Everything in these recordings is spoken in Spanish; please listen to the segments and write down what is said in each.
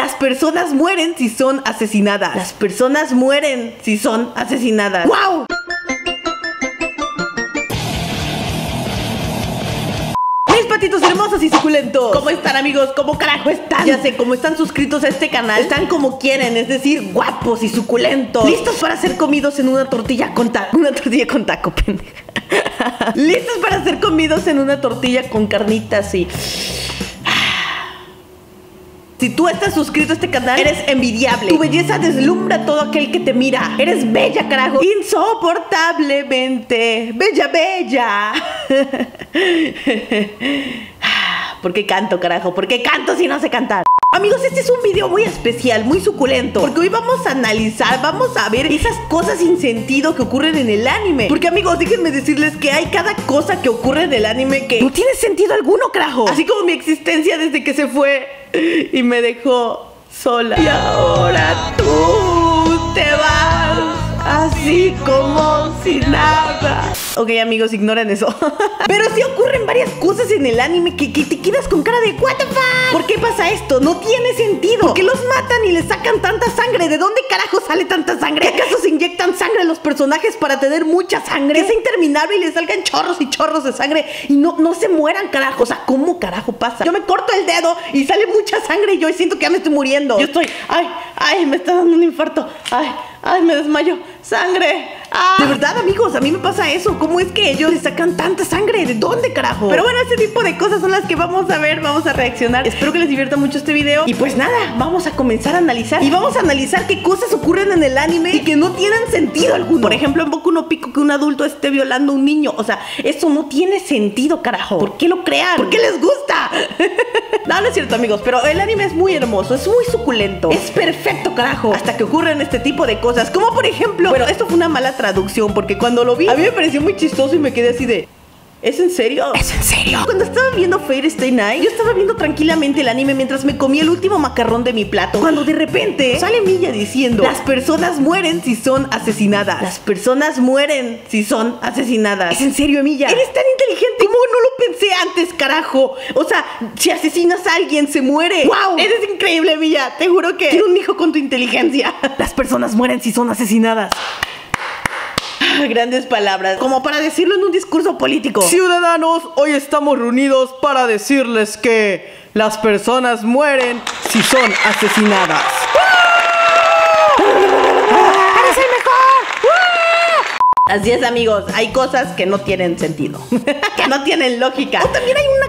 Las personas mueren si son asesinadas. Las personas mueren si son asesinadas. ¡Wow! Mis patitos hermosos y suculentos. ¿Cómo están amigos? ¿Cómo carajo están? Ya sé, como están suscritos a este canal, están como quieren, es decir, guapos y suculentos. Listos para ser comidos en una tortilla con taco. Una tortilla con taco, pendeja. Listos para ser comidos en una tortilla con carnitas y... Si tú estás suscrito a este canal, eres envidiable. Tu belleza deslumbra a todo aquel que te mira. Eres bella, carajo. Insoportablemente. Bella, bella. ¿Por qué canto, carajo? ¿Por qué canto si no sé cantar? Amigos, este es un video muy especial, muy suculento Porque hoy vamos a analizar, vamos a ver esas cosas sin sentido que ocurren en el anime Porque amigos, déjenme decirles que hay cada cosa que ocurre en el anime que no tiene sentido alguno, carajo Así como mi existencia desde que se fue y me dejó sola. Y ahora tú Ok amigos, ignoren eso Pero sí ocurren varias cosas en el anime que, que te quedas con cara de What the fuck ¿Por qué pasa esto? No tiene sentido ¿Por qué los matan y les sacan tanta sangre? ¿De dónde carajo sale tanta sangre? ¿Acaso se inyectan sangre a los personajes para tener mucha sangre? Que sea interminable y les salgan chorros y chorros de sangre Y no, no se mueran carajo O sea, ¿cómo carajo pasa? Yo me corto el dedo y sale mucha sangre y yo siento que ya me estoy muriendo Yo estoy, ay, ay, me está dando un infarto Ay, ay, me desmayo ¡Sangre! ¡Ah! De verdad, amigos, a mí me pasa eso. ¿Cómo es que ellos le sacan tanta sangre? ¿De dónde, carajo? Pero bueno, ese tipo de cosas son las que vamos a ver, vamos a reaccionar. Espero que les divierta mucho este video. Y pues nada, vamos a comenzar a analizar. Y vamos a analizar qué cosas ocurren en el anime y que no tienen sentido alguno. Por ejemplo, en Boku no Pico que un adulto esté violando a un niño. O sea, eso no tiene sentido, carajo. ¿Por qué lo crean? ¿Por qué les gusta? no, no es cierto, amigos. Pero el anime es muy hermoso, es muy suculento. Es perfecto, carajo. Hasta que ocurren este tipo de cosas. Como por ejemplo, bueno, esto fue una mala traducción porque cuando lo vi, a mí me pareció muy chistoso y me quedé así de. ¿Es en serio? ¿Es en serio? Cuando estaba viendo Fairy Stay Night, yo estaba viendo tranquilamente el anime mientras me comía el último macarrón de mi plato. Cuando de repente sale Milla diciendo: Las personas mueren si son asesinadas. Las personas mueren si son asesinadas. ¿Es en serio, Milla? Eres tan inteligente. ¿Cómo no lo pensé antes, carajo? O sea, si asesinas a alguien, se muere. ¡Wow! Eres increíble, Milla. Te juro que quiero un hijo con tu inteligencia. Las personas mueren si son asesinadas. Grandes palabras, como para decirlo en un discurso político. Ciudadanos, hoy estamos reunidos para decirles que las personas mueren si son asesinadas. ¡Eres el mejor! Así es, amigos, hay cosas que no tienen sentido, que no tienen lógica. O también hay una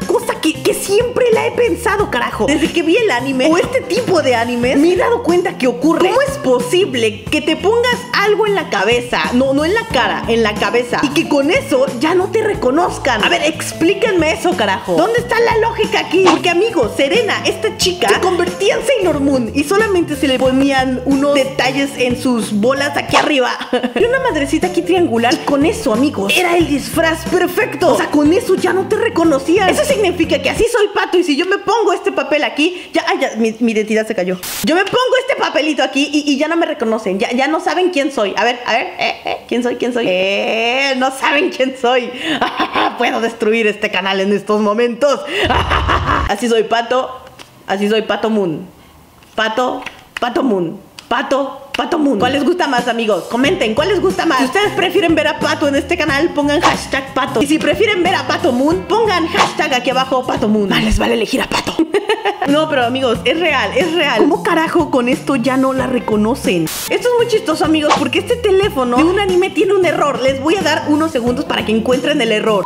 que, siempre la he pensado, carajo. Desde que vi el anime o este tipo de animes, me he dado cuenta que ocurre. ¿Cómo es posible que te pongas algo en la cabeza? No, no en la cara, en la cabeza. Y que con eso ya no te reconozcan. A ver, explíquenme eso, carajo. ¿Dónde está la lógica aquí? Porque, amigos, Serena, esta chica, se convertía en Sailor Moon y solamente se le ponían unos detalles en sus bolas aquí arriba. y una madrecita aquí triangular. Y con eso, amigos, era el disfraz perfecto. O sea, con eso ya no te reconocían. Eso significa que así soy pato y si yo me pongo este papel aquí, ya, ay, mi, identidad se cayó. Yo me pongo este papelito aquí y, y, ya no me reconocen. Ya, ya no saben quién soy. A ver, a ver, eh, eh, ¿quién soy? ¿Quién soy? Eh, no saben quién soy. Puedo destruir este canal en estos momentos. así soy pato. Así soy pato moon. Pato, pato moon. Pato, Pato Moon. ¿Cuál les gusta más, amigos? Comenten, ¿cuál les gusta más? Si ustedes prefieren ver a Pato en este canal, pongan hashtag Pato. Y si prefieren ver a Pato Moon, pongan hashtag aquí abajo Pato Moon. Más les vale elegir a Pato. no, pero amigos, es real, es real. ¿Cómo carajo con esto ya no la reconocen? Esto es muy chistoso, amigos, porque este teléfono de un anime tiene un error. Les voy a dar unos segundos para que encuentren el error.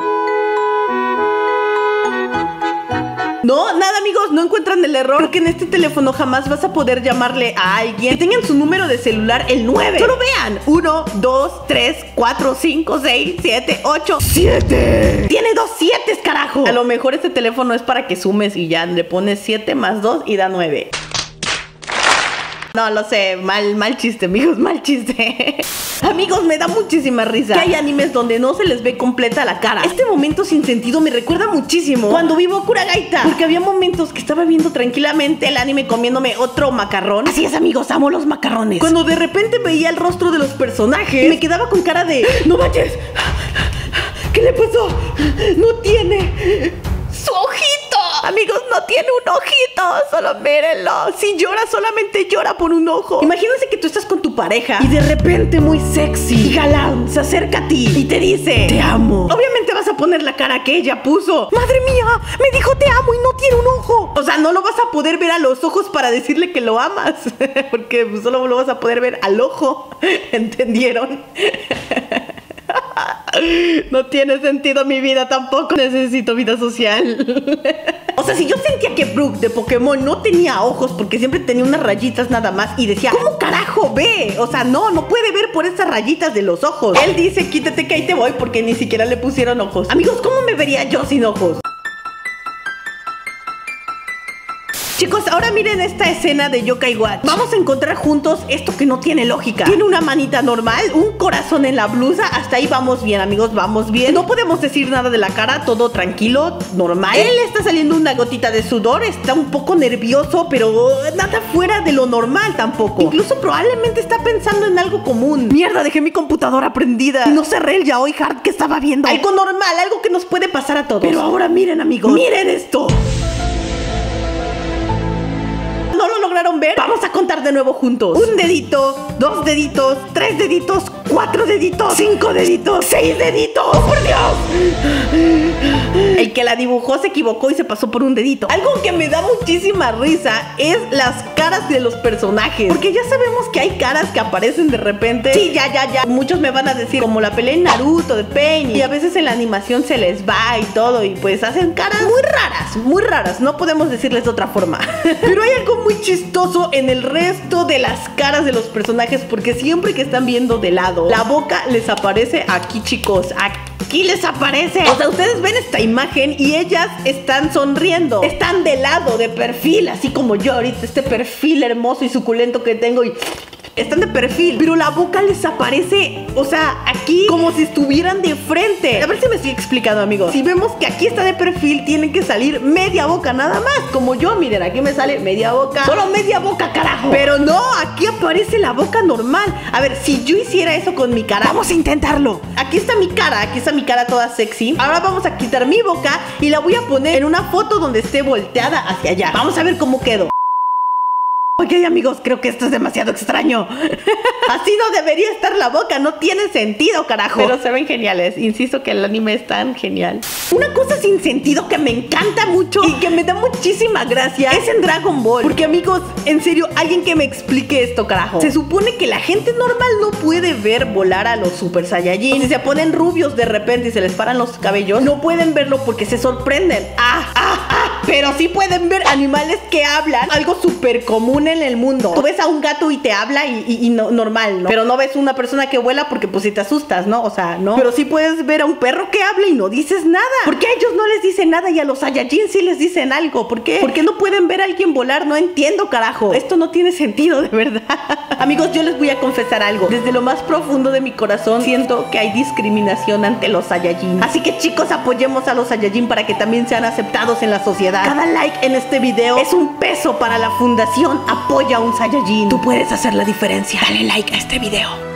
No, nada amigos, no encuentran el error. Porque en este teléfono jamás vas a poder llamarle a alguien. Que tengan su número de celular el 9 Solo vean. 1, 2, 3, 4, 5, 6, 7, 8 ¡7! Tiene dos 7, carajo. A lo mejor este teléfono es para que sumes y ya le pones 7 más 2 y da 9 no, lo sé, mal, mal chiste, amigos, mal chiste. amigos, me da muchísima risa. Que hay animes donde no se les ve completa la cara. Este momento sin sentido me recuerda muchísimo cuando vivo Kuragaita. Porque había momentos que estaba viendo tranquilamente el anime comiéndome otro macarrón. Así es, amigos, amo los macarrones. Cuando de repente veía el rostro de los personajes, me quedaba con cara de ¡No manches! ¿Qué le pasó? No tiene su ojito. Amigos, no tiene un ojito, solo mírenlo. Si llora, solamente llora por un ojo. Imagínense que tú estás con tu pareja y de repente muy sexy y galán se acerca a ti y te dice, te amo. Obviamente vas a poner la cara que ella puso. Madre mía, me dijo te amo y no tiene un ojo. O sea, no lo vas a poder ver a los ojos para decirle que lo amas. Porque solo lo vas a poder ver al ojo. ¿Entendieron? No tiene sentido mi vida tampoco. Necesito vida social. O sea, si yo sentía que Brooke de Pokémon no tenía ojos porque siempre tenía unas rayitas nada más y decía, ¿cómo carajo ve? O sea, no, no puede ver por esas rayitas de los ojos. Él dice, quítate que ahí te voy porque ni siquiera le pusieron ojos. Amigos, ¿cómo me vería yo sin ojos? Chicos, ahora miren esta escena de Yokai Watch. Vamos a encontrar juntos esto que no tiene lógica. Tiene una manita normal, un corazón en la blusa. Hasta ahí vamos bien, amigos, vamos bien. No podemos decir nada de la cara, todo tranquilo, normal. Él está saliendo una gotita de sudor, está un poco nervioso, pero nada fuera de lo normal tampoco. Incluso probablemente está pensando en algo común. Mierda, dejé mi computadora prendida. Y no cerré el yaoi hard que estaba viendo. Algo normal, algo que nos puede pasar a todos. Pero ahora miren, amigos, miren esto. Ver? Vamos a contar de nuevo juntos. Un dedito, dos deditos, tres deditos, cuatro deditos, cinco deditos, seis deditos. ¡Oh, ¡Por Dios! El que la dibujó se equivocó y se pasó por un dedito. Algo que me da muchísima risa es las caras de los personajes. Porque ya sabemos que hay caras que aparecen de repente. Sí, ya, ya, ya. Muchos me van a decir, como la pelea en Naruto de Pain. Y a veces en la animación se les va y todo. Y pues hacen caras muy raras, muy raras. No podemos decirles de otra forma. Pero hay algo muy chistoso en el resto de las caras de los personajes. Porque siempre que están viendo de lado, la boca les aparece aquí, chicos. Aquí les aparece. O sea, ustedes ven esta imagen y ellas están sonriendo. Están de lado, de perfil, así como yo ahorita, este perfil hermoso y suculento que tengo y están de perfil, pero la boca les aparece, o sea, aquí como si estuvieran de frente. A ver si me estoy explicando, amigos. Si vemos que aquí está de perfil, tienen que salir media boca nada más. Como yo, miren, aquí me sale media boca. Solo media boca, carajo. Pero no, aquí aparece la boca normal. A ver, si yo hiciera eso con mi cara, vamos a intentarlo. Aquí está mi cara, aquí está mi cara toda sexy. Ahora vamos a quitar mi boca y la voy a poner en una foto donde esté volteada hacia allá. Vamos a ver cómo quedo. Ok amigos, creo que esto es demasiado extraño. Así no debería estar la boca, no tiene sentido, carajo. Pero se ven geniales, insisto que el anime es tan genial. Una cosa sin sentido que me encanta mucho y que me da muchísima gracia es en Dragon Ball. Porque amigos, en serio, alguien que me explique esto, carajo. Se supone que la gente normal no puede ver volar a los Super Saiyajin. Si se ponen rubios de repente y se les paran los cabellos, no pueden verlo porque se sorprenden. Ah, ah, ah. Pero sí pueden ver animales que hablan, algo súper común en el mundo. Tú ves a un gato y te habla y, y- y no, normal, ¿no? Pero no ves una persona que vuela porque pues si te asustas, ¿no? O sea, no. Pero sí puedes ver a un perro que habla y no dices nada. ¿Por qué a ellos no les dicen nada y a los Saiyajin sí les dicen algo? ¿Por qué? ¿Por qué no pueden ver a alguien volar? No entiendo, carajo. Esto no tiene sentido, de verdad. Amigos, yo les voy a confesar algo. Desde lo más profundo de mi corazón siento que hay discriminación ante los Saiyajin. Así que chicos, apoyemos a los Saiyajin para que también sean aceptados en la sociedad. Cada like en este video es un peso para la fundación Apoya a un Saiyajin. Tú puedes hacer la diferencia. Dale like a este video.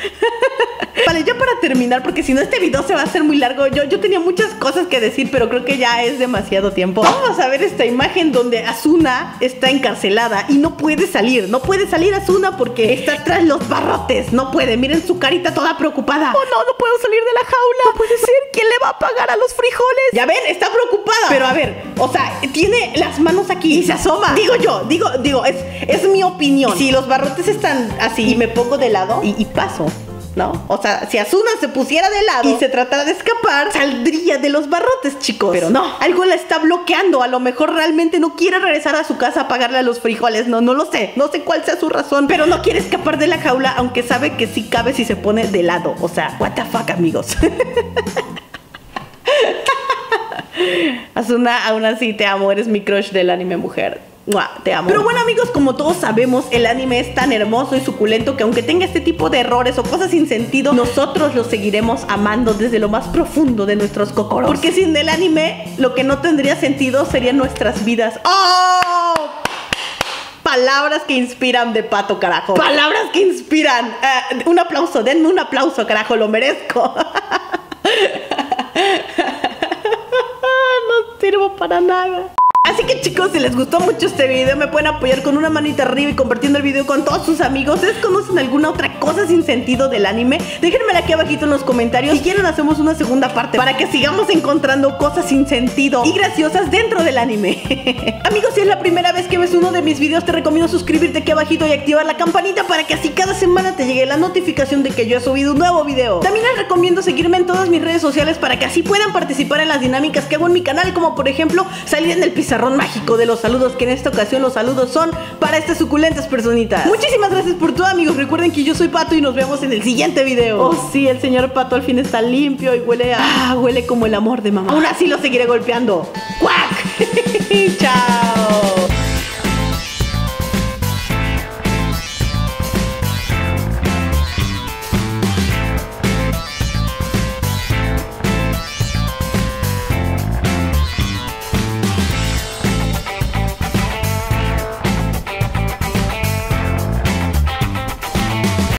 Vale, ya para terminar, porque si no este video se va a hacer muy largo, yo, yo tenía muchas cosas que decir, pero creo que ya es demasiado tiempo. Vamos a ver esta imagen donde Asuna está encarcelada y no puede salir. No puede salir Asuna porque está tras los barrotes. No puede, miren su carita toda preocupada. Oh no, no puedo salir de la jaula. No puede ser, ¿quién le va a pagar a los frijoles? Ya ven, está preocupada. Pero a ver, o sea, tiene las manos aquí y se asoma. Digo yo, digo, digo, es, es mi opinión. Si los barrotes están así y me pongo de lado y, y paso. ¿No? O sea, si Asuna se pusiera de lado y se tratara de escapar, saldría de los barrotes, chicos. Pero no, algo la está bloqueando. A lo mejor realmente no quiere regresar a su casa a pagarle a los frijoles. No, no lo sé. No sé cuál sea su razón. Pero no quiere escapar de la jaula, aunque sabe que sí cabe si se pone de lado. O sea, what the fuck, amigos. Asuna, aún así te amo. Eres mi crush del anime mujer. Te amo. Pero bueno amigos, como todos sabemos, el anime es tan hermoso y suculento que aunque tenga este tipo de errores o cosas sin sentido, nosotros lo seguiremos amando desde lo más profundo de nuestros cocoros. Porque sin el anime, lo que no tendría sentido serían nuestras vidas. ¡Oh! Palabras que inspiran de pato, carajo. Palabras que inspiran. Eh, un aplauso, denme un aplauso, carajo, lo merezco. para nada. Así que chicos, si les gustó mucho este video, me pueden apoyar con una manita arriba y compartiendo el video con todos sus amigos. ¿Ustedes conocen alguna otra cosa sin sentido del anime? Déjenmela aquí abajito en los comentarios. Si quieren hacemos una segunda parte para que sigamos encontrando cosas sin sentido y graciosas dentro del anime. amigos, si es la primera vez que ves uno de mis videos, te recomiendo suscribirte aquí abajito y activar la campanita para que así cada semana te llegue la notificación de que yo he subido un nuevo video. También les recomiendo seguirme en todas mis redes sociales para que así puedan participar en las dinámicas que hago en mi canal, como por ejemplo salir en el piso mágico de los saludos, que en esta ocasión los saludos son para estas suculentas personitas. Muchísimas gracias por todo, amigos. Recuerden que yo soy Pato y nos vemos en el siguiente video. Oh, sí, el señor Pato al fin está limpio y huele a... Ah, huele como el amor de mamá. Aún así lo seguiré golpeando. ¡Cuac! Ciao.